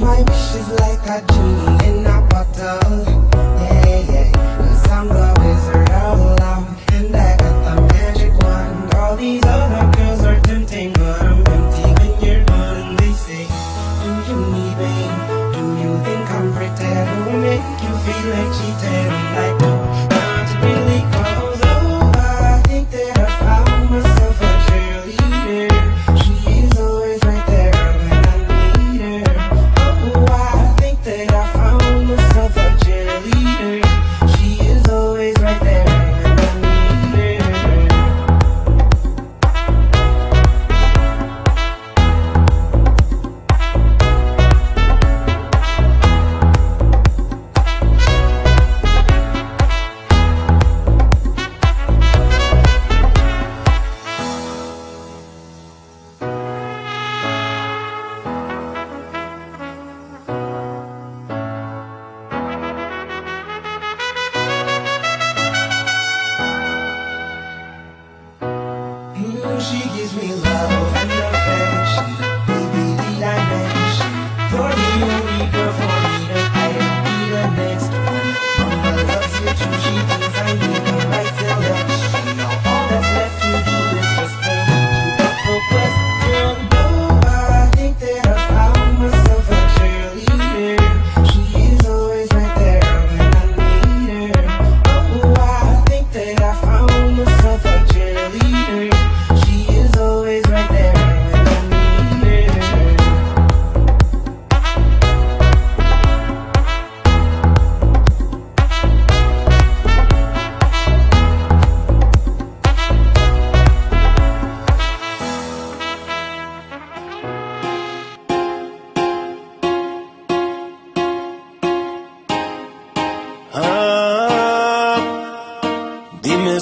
my wishes like a genie.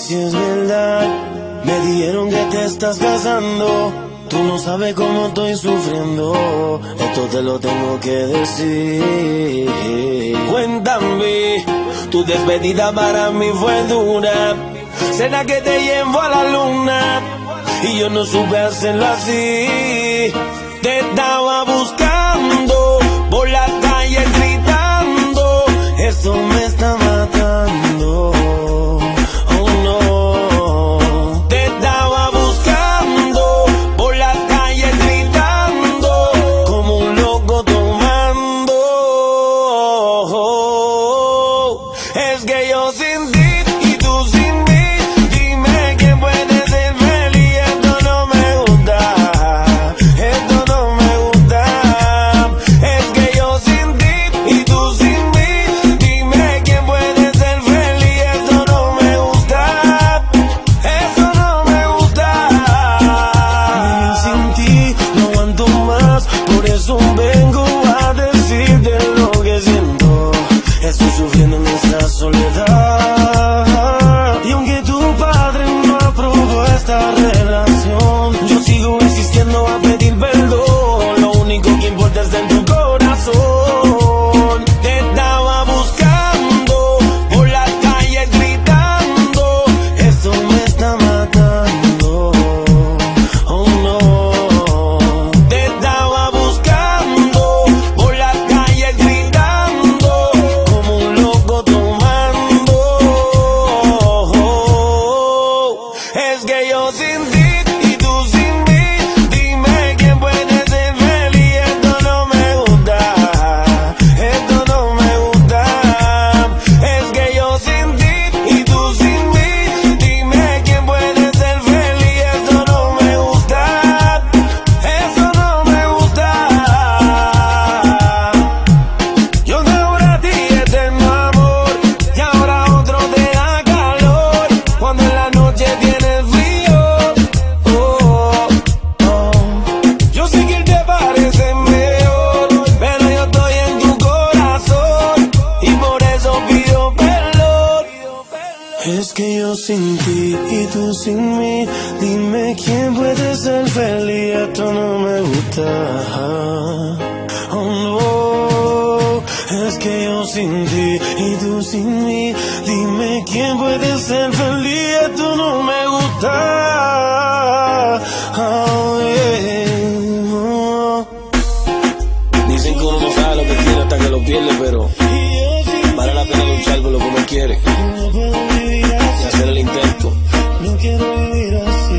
si es verdad. Me dijeron que te estás casando. Tú no sabes cómo estoy sufriendo. Esto te lo tengo que decir. Cuéntame, tu despedida para mí fue dura. Será que te llevo a la luna. Y yo no supe hacerlo así. Te estaba buscando. es que yo sin sin mí. Dime quién puede ser feliz, esto no me gusta. Oh no, es que yo sin ti y tú sin mí. Dime quién puede ser feliz, esto no me gusta. Oh, yeah. Oh. Dicen que uno no sabe lo que tiene hasta que lo pierde, pero vale la pena luchar por lo que uno quiere quiero ir así.